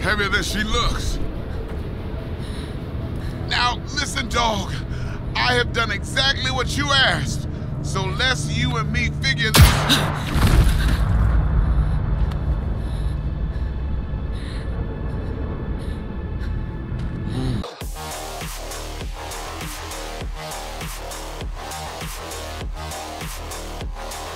Heavier than she looks. Now, listen, dog. I have done exactly what you asked. So let's you and me figure this out. We'll